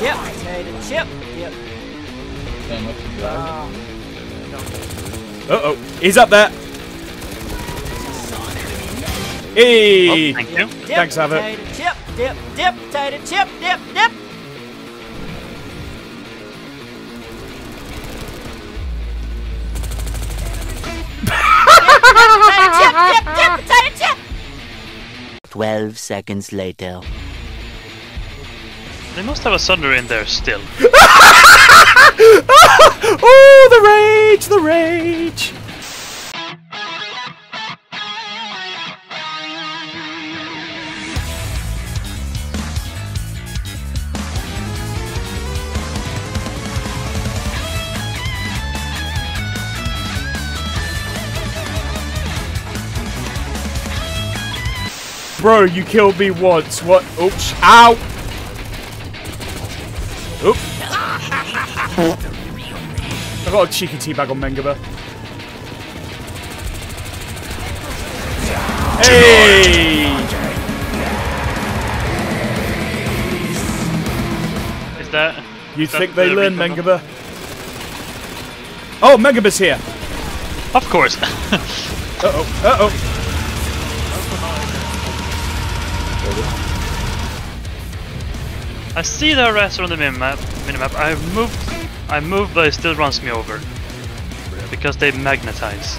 Yep, potato chip. Yep. Turn off. Uh oh, he's up there. Hey! Oh, thank you. Dip, Thanks, Havoc. Potato chip. Dip, dip, potato chip. Dip, dip. 12 seconds later. They must have a Sunder in there still. Oh, the rage, the rage! Bro, you killed me once. What? Oops. Ow! Oop. I got a cheeky teabag on Mengaba. Hey! Is that? You that think they learn? Mengaba? Oh, Mengaba's here! Of course. Uh oh, uh oh. I see the harasser on the minimap. Minimap. I moved. I moved, but it still runs me over because they magnetize.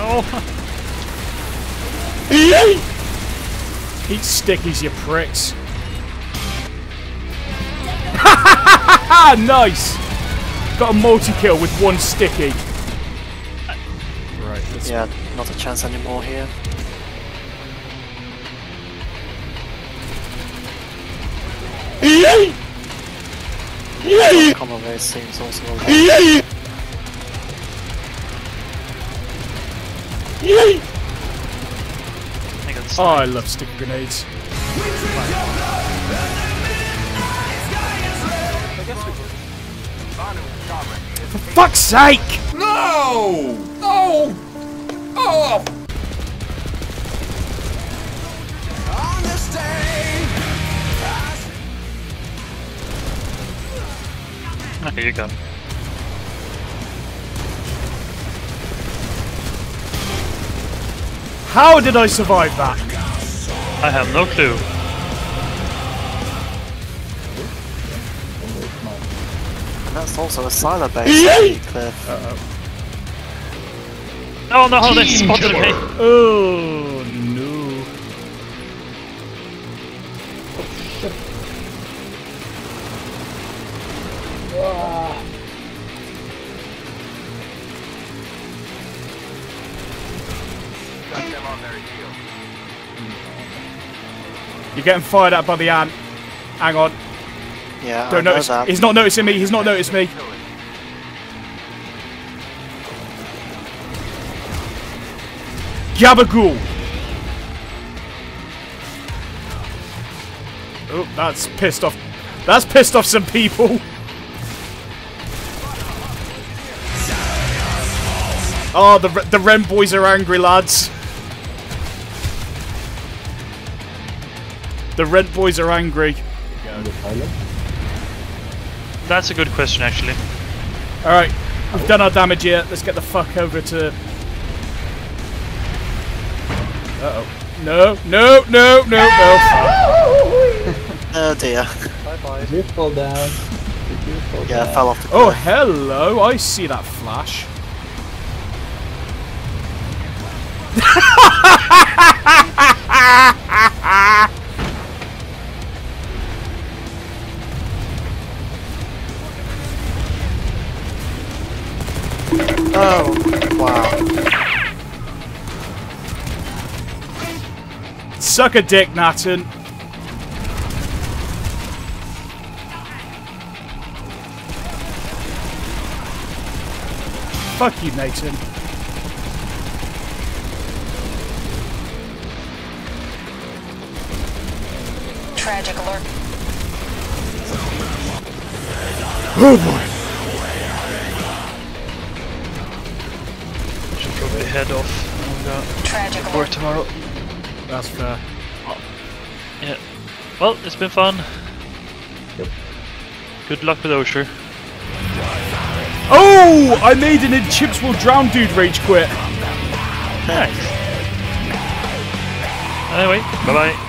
oh, Eat stickies, you pricks. nice! Got a multi-kill with one sticky. Right, let's Yeah, not a chance anymore here. Combo race seems also Oh, I love stick grenades. For fuck's sake! No! No! Oh! Here you go. How did I survive that? I have no clue. And that's also a Sylar base, Cliff. Oh no, they spotted me. Oh You're getting fired at by the ant. Hang on. Yeah, Don't know notice. that. He's not noticing me. He's not noticed me. Gabagool. Oh, that's pissed off That's pissed off some people. Oh, the the Ren boys are angry, lads. The Red boys are angry. That's a good question, actually. All right, we've done our damage here. Let's get the fuck over to. Uh oh. No, no, no, no, no. Oh dear. Did you fall down? Did you fall Yeah, down? fell off the Oh, hello. I see that flash. Suck a dick, Nathan. Fuck you, Nathan. Tragic alert. Oh boy. Should probably head off and uh, Tragic work alert. tomorrow. That's fair. Yeah. Well, it's been fun. Yep. Good luck with Oshur. Oh! I made an in Chips will drown dude rage quit. Nice. Anyway, bye bye.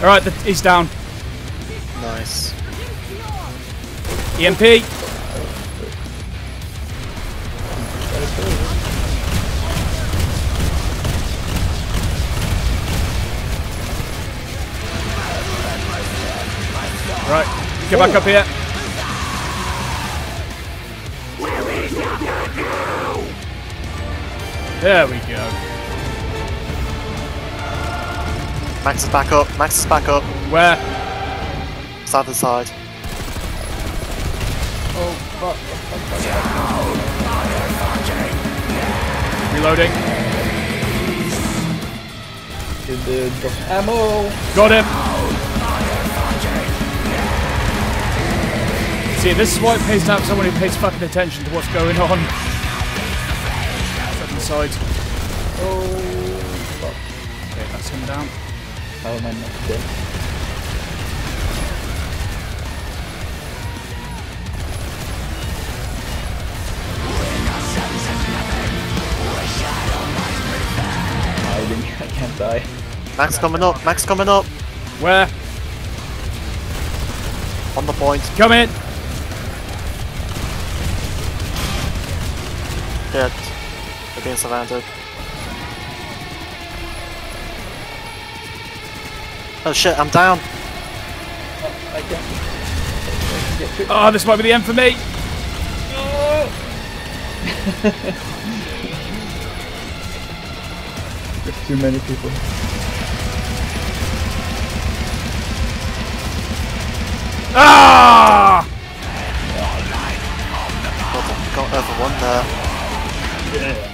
Alright, the- he's down. nice. EMP. Right, get back up here. There we Max is back up. Max is back up. Where? Side oh, to side. Reloading. Did the drop ammo? Got him. See, this is why it pays to have someone who pays fucking attention to what's going on. Fucking side. Oh, fuck. Okay, that's him down. How am I not dead? Hiding, I can't die. Max coming up. Max coming up. Where? On the point. Come in. Dead. They're being surrounded. Oh shit, I'm down. I can't. I can get through. Oh, this might be the end for me. There's too many people. Ah! Got, got over one there. Yeah, they were fighting.